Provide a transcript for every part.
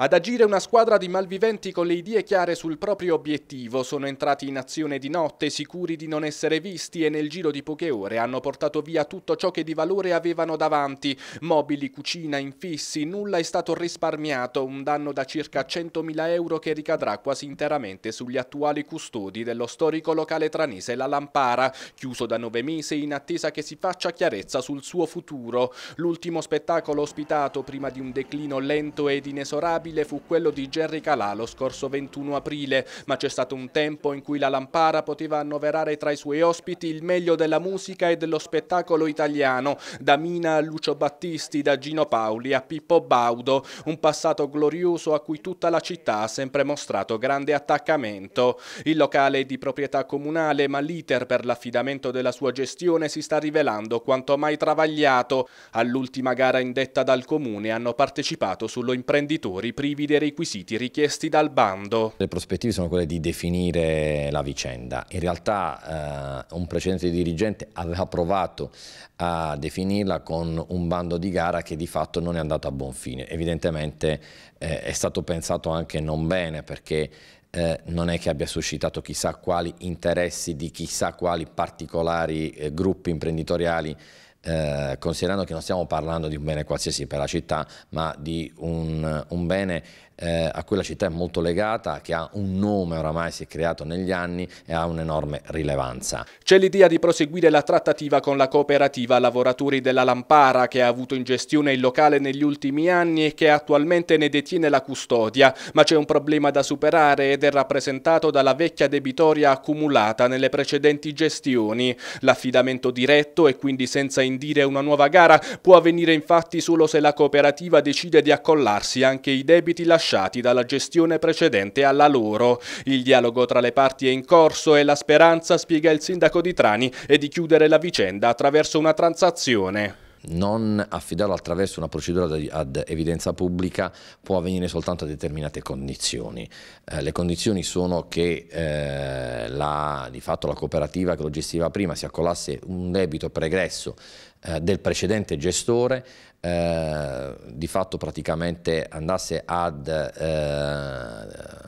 Ad agire una squadra di malviventi con le idee chiare sul proprio obiettivo sono entrati in azione di notte sicuri di non essere visti e nel giro di poche ore hanno portato via tutto ciò che di valore avevano davanti. Mobili, cucina, infissi, nulla è stato risparmiato, un danno da circa 100.000 euro che ricadrà quasi interamente sugli attuali custodi dello storico locale tranese La Lampara, chiuso da nove mesi in attesa che si faccia chiarezza sul suo futuro. L'ultimo spettacolo ospitato prima di un declino lento ed inesorabile memorabile fu quello di Jerry Calà lo scorso 21 aprile, ma c'è stato un tempo in cui la Lampara poteva annoverare tra i suoi ospiti il meglio della musica e dello spettacolo italiano, da Mina a Lucio Battisti, da Gino Paoli a Pippo Baudo, un passato glorioso a cui tutta la città ha sempre mostrato grande attaccamento. Il locale è di proprietà comunale, ma l'iter per l'affidamento della sua gestione si sta rivelando quanto mai travagliato. All'ultima gara indetta dal comune hanno partecipato solo imprenditori privi dei requisiti richiesti dal bando. Le prospettive sono quelle di definire la vicenda. In realtà eh, un precedente dirigente aveva provato a definirla con un bando di gara che di fatto non è andato a buon fine. Evidentemente eh, è stato pensato anche non bene perché eh, non è che abbia suscitato chissà quali interessi di chissà quali particolari eh, gruppi imprenditoriali eh, considerando che non stiamo parlando di un bene qualsiasi per la città, ma di un, un bene eh, a cui la città è molto legata, che ha un nome oramai si è creato negli anni e ha un'enorme rilevanza. C'è l'idea di proseguire la trattativa con la cooperativa Lavoratori della Lampara che ha avuto in gestione il locale negli ultimi anni e che attualmente ne detiene la custodia, ma c'è un problema da superare ed è rappresentato dalla vecchia debitoria accumulata nelle precedenti gestioni. L'affidamento diretto e quindi senza indire una nuova gara può avvenire infatti solo se la cooperativa decide di accollarsi anche i debiti lasciati dalla gestione precedente alla loro. Il dialogo tra le parti è in corso e la speranza, spiega il sindaco di Trani, è di chiudere la vicenda attraverso una transazione non affidarlo attraverso una procedura ad evidenza pubblica può avvenire soltanto a determinate condizioni. Eh, le condizioni sono che eh, la, di fatto la cooperativa che lo gestiva prima si accollasse un debito pregresso eh, del precedente gestore, eh, di fatto praticamente andasse ad eh,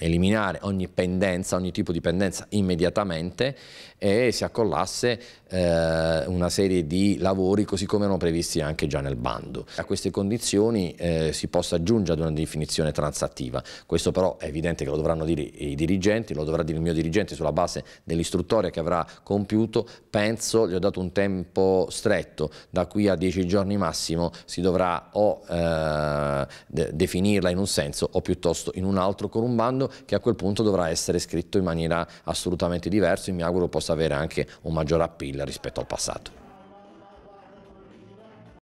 eliminare ogni pendenza, ogni tipo di pendenza immediatamente e si accollasse eh, una serie di lavori così come erano previsti anche già nel bando. A queste condizioni eh, si possa giungere ad una definizione transattiva, questo però è evidente che lo dovranno dire i dirigenti, lo dovrà dire il mio dirigente sulla base dell'istruttoria che avrà compiuto, penso, gli ho dato un tempo stretto, da qui a dieci giorni massimo si dovrà o eh, de definirla in un senso o piuttosto in un altro con un bando che a quel punto dovrà essere scritto in maniera assolutamente diversa e mi auguro possa avere anche un maggior appeal rispetto al passato.